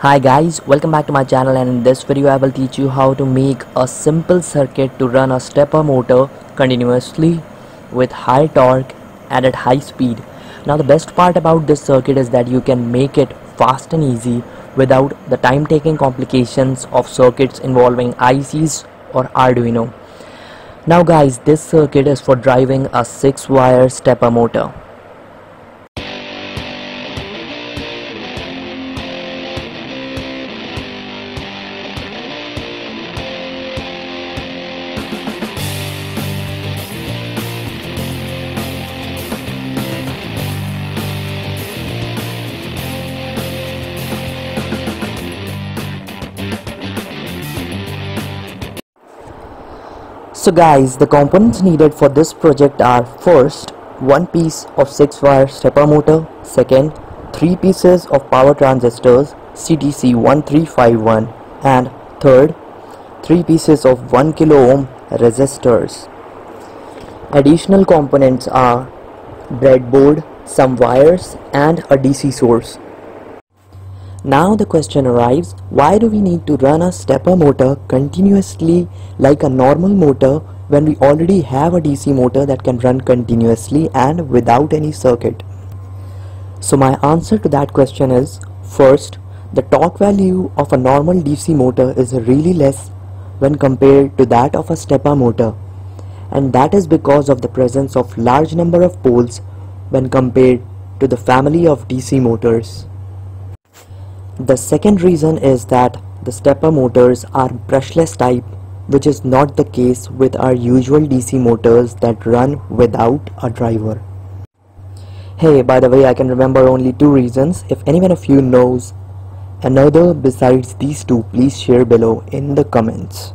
Hi guys, welcome back to my channel and in this video I will teach you how to make a simple circuit to run a stepper motor continuously with high torque and at high speed. Now the best part about this circuit is that you can make it fast and easy without the time taking complications of circuits involving ICs or Arduino. Now guys, this circuit is for driving a 6 wire stepper motor. So guys, the components needed for this project are first, one piece of 6 wire stepper motor, second, three pieces of power transistors CTC1351 and third, three pieces of 1 kilo ohm resistors. Additional components are breadboard, some wires and a DC source. Now the question arrives, why do we need to run a stepper motor continuously like a normal motor when we already have a DC motor that can run continuously and without any circuit? So my answer to that question is, first, the torque value of a normal DC motor is really less when compared to that of a stepper motor and that is because of the presence of large number of poles when compared to the family of DC motors. The second reason is that the stepper motors are brushless type which is not the case with our usual DC motors that run without a driver. Hey, by the way, I can remember only two reasons. If anyone of you knows another besides these two, please share below in the comments.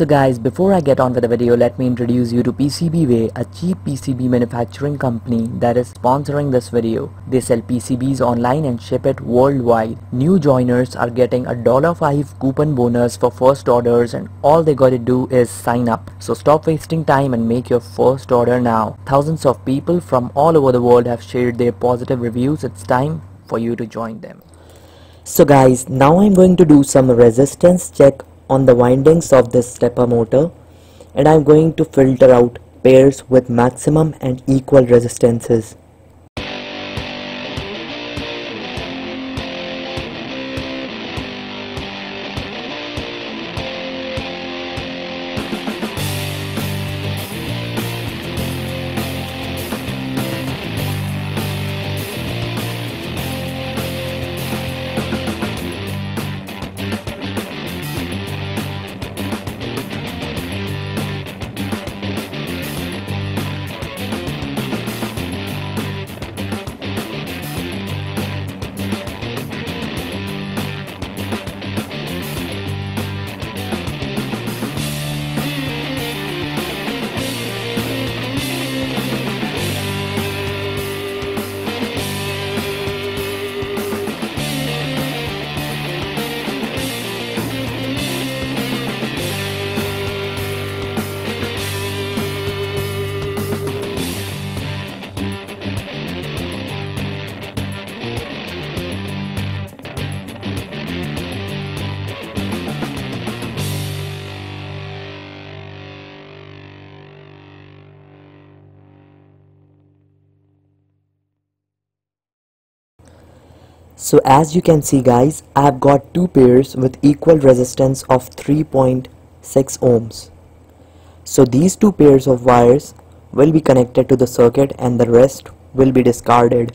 So guys, before I get on with the video, let me introduce you to PCBWay, a cheap PCB manufacturing company that is sponsoring this video. They sell PCBs online and ship it worldwide. New joiners are getting a $5 coupon bonus for first orders and all they gotta do is sign up. So stop wasting time and make your first order now. Thousands of people from all over the world have shared their positive reviews. It's time for you to join them. So guys, now I'm going to do some resistance check on the windings of this stepper motor and I'm going to filter out pairs with maximum and equal resistances. So as you can see guys, I have got two pairs with equal resistance of 3.6 ohms. So these two pairs of wires will be connected to the circuit and the rest will be discarded.